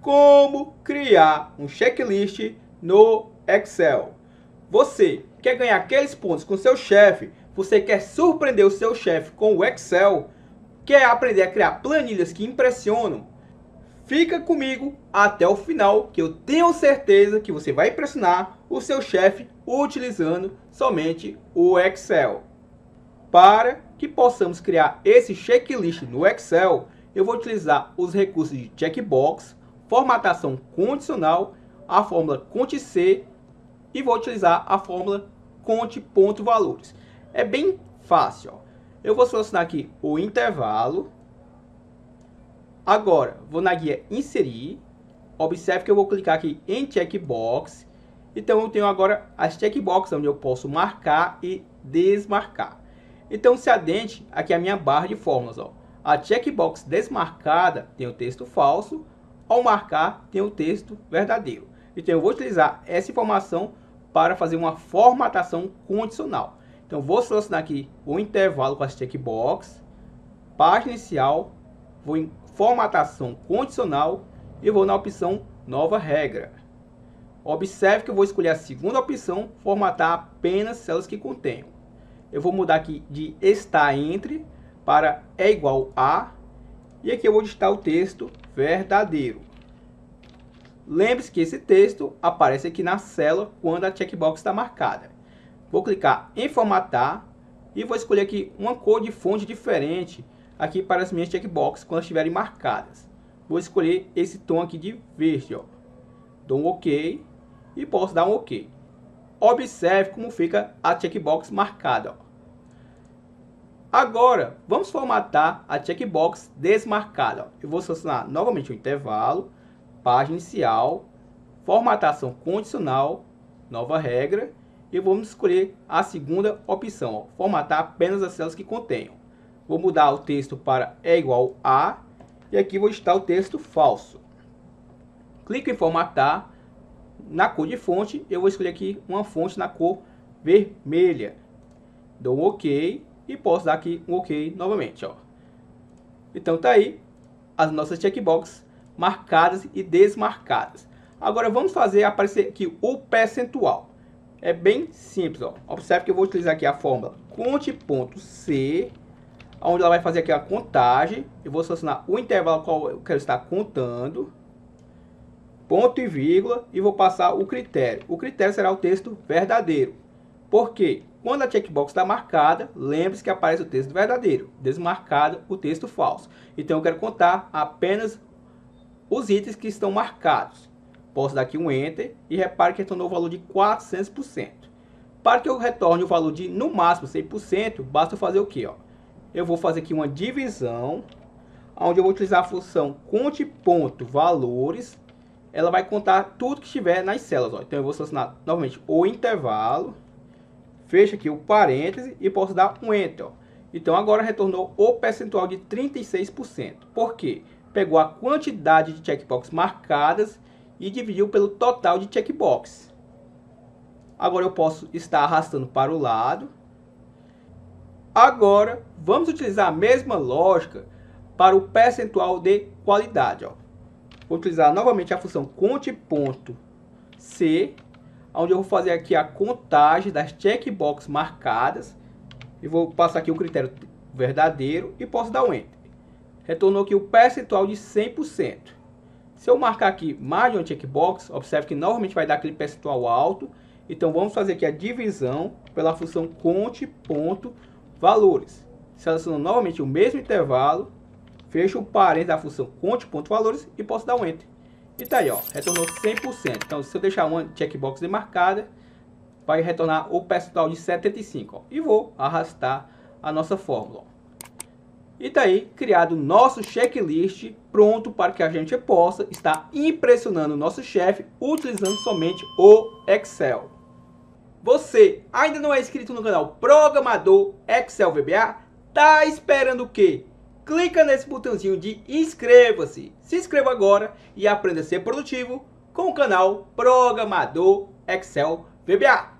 como criar um checklist no Excel. Você quer ganhar aqueles pontos com seu chefe, você quer surpreender o seu chefe com o Excel, quer aprender a criar planilhas que impressionam, fica comigo até o final que eu tenho certeza que você vai impressionar o seu chefe utilizando somente o Excel. Para que possamos criar esse checklist no Excel, eu vou utilizar os recursos de checkbox, formatação condicional, a fórmula CONT-C e vou utilizar a fórmula CONT.valores. É bem fácil. Ó. Eu vou selecionar aqui o intervalo. Agora, vou na guia inserir. Observe que eu vou clicar aqui em checkbox. Então, eu tenho agora as checkboxes onde eu posso marcar e desmarcar. Então, se adente aqui a minha barra de fórmulas. Ó. A checkbox desmarcada tem o texto falso, ao marcar tem o texto verdadeiro. Então eu vou utilizar essa informação para fazer uma formatação condicional. Então vou selecionar aqui o intervalo com as checkbox, página inicial, vou em formatação condicional e vou na opção nova regra. Observe que eu vou escolher a segunda opção, formatar apenas células que contenham. Eu vou mudar aqui de está entre para é igual a e aqui eu vou digitar o texto verdadeiro. Lembre-se que esse texto aparece aqui na célula quando a checkbox está marcada. Vou clicar em formatar e vou escolher aqui uma cor de fonte diferente aqui para as minhas checkboxes quando estiverem marcadas. Vou escolher esse tom aqui de verde. Ó. Dou um OK e posso dar um OK. Observe como fica a checkbox marcada. Ó. Agora, vamos formatar a checkbox desmarcada. Eu vou selecionar novamente o intervalo, página inicial, formatação condicional, nova regra, e vamos escolher a segunda opção, ó, formatar apenas as células que contenham. Vou mudar o texto para é igual a, e aqui vou digitar o texto falso. Clico em formatar, na cor de fonte, eu vou escolher aqui uma fonte na cor vermelha. Dou um OK e posso dar aqui um OK novamente. Ó. Então tá aí as nossas checkboxes marcadas e desmarcadas. Agora vamos fazer aparecer aqui o percentual. É bem simples. Ó. Observe que eu vou utilizar aqui a fórmula conte.c, onde ela vai fazer aqui a contagem. Eu vou selecionar o intervalo qual eu quero estar contando, ponto e vírgula, e vou passar o critério. O critério será o texto verdadeiro. Por quê? Quando a checkbox está marcada, lembre-se que aparece o texto verdadeiro, desmarcado o texto falso. Então eu quero contar apenas os itens que estão marcados. Posso dar aqui um Enter e repare que retornou o valor de 400%. Para que eu retorne o valor de no máximo 100%, basta fazer o que? Eu vou fazer aqui uma divisão, onde eu vou utilizar a função conte.valores. Ela vai contar tudo que estiver nas células. Ó. Então eu vou selecionar novamente o intervalo fecho aqui o parêntese e posso dar um Enter. Ó. Então agora retornou o percentual de 36%. Por quê? Pegou a quantidade de checkbox marcadas e dividiu pelo total de checkbox. Agora eu posso estar arrastando para o lado. Agora vamos utilizar a mesma lógica para o percentual de qualidade. Ó. Vou utilizar novamente a função conte.c onde eu vou fazer aqui a contagem das checkbox marcadas e vou passar aqui o critério verdadeiro e posso dar um Enter. Retornou aqui o percentual de 100%. Se eu marcar aqui mais de uma checkbox, observe que novamente vai dar aquele percentual alto. Então vamos fazer aqui a divisão pela função conte.valores. Seleciono novamente o mesmo intervalo, fecho o parênteses da função conte.valores e posso dar um Enter. E tá aí, ó, retornou 100%. Então, se eu deixar uma checkbox demarcada, vai retornar o percentual de 75, ó. E vou arrastar a nossa fórmula, ó. E tá aí, criado nosso checklist, pronto para que a gente possa estar impressionando o nosso chefe utilizando somente o Excel. Você ainda não é inscrito no canal Programador Excel VBA? Tá esperando o quê? Clica nesse botãozinho de inscreva-se. Se inscreva agora e aprenda a ser produtivo com o canal Programador Excel VBA.